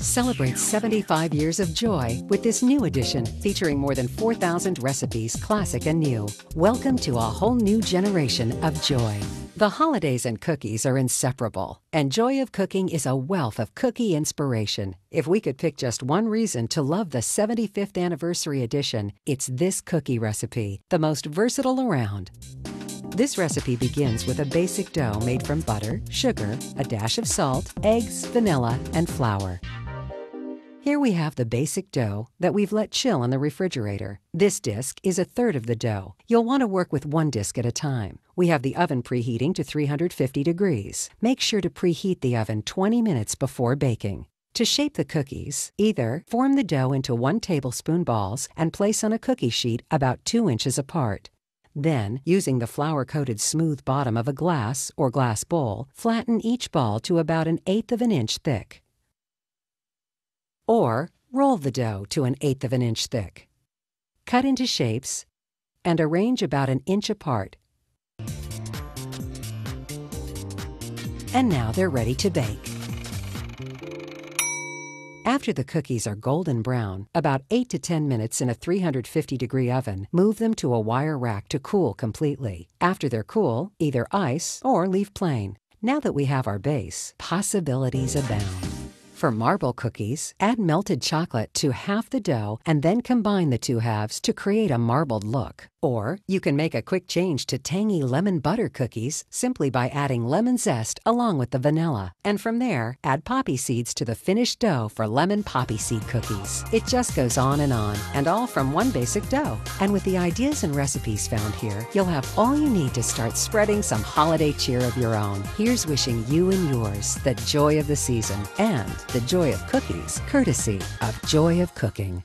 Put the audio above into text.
Celebrate 75 years of joy with this new edition featuring more than 4,000 recipes, classic and new. Welcome to a whole new generation of joy. The holidays and cookies are inseparable, and Joy of Cooking is a wealth of cookie inspiration. If we could pick just one reason to love the 75th anniversary edition, it's this cookie recipe, the most versatile around. This recipe begins with a basic dough made from butter, sugar, a dash of salt, eggs, vanilla, and flour. Here we have the basic dough that we've let chill in the refrigerator. This disc is a third of the dough. You'll want to work with one disc at a time. We have the oven preheating to 350 degrees. Make sure to preheat the oven 20 minutes before baking. To shape the cookies, either form the dough into one tablespoon balls and place on a cookie sheet about 2 inches apart. Then, using the flour coated smooth bottom of a glass or glass bowl, flatten each ball to about an eighth of an inch thick. Or roll the dough to an eighth of an inch thick. Cut into shapes and arrange about an inch apart. And now they're ready to bake. After the cookies are golden brown, about 8 to 10 minutes in a 350 degree oven, move them to a wire rack to cool completely. After they're cool, either ice or leave plain. Now that we have our base, possibilities abound. For marble cookies, add melted chocolate to half the dough and then combine the two halves to create a marbled look. Or you can make a quick change to tangy lemon butter cookies simply by adding lemon zest along with the vanilla. And from there, add poppy seeds to the finished dough for lemon poppy seed cookies. It just goes on and on, and all from one basic dough. And with the ideas and recipes found here, you'll have all you need to start spreading some holiday cheer of your own. Here's wishing you and yours the joy of the season and the joy of cookies, courtesy of Joy of Cooking.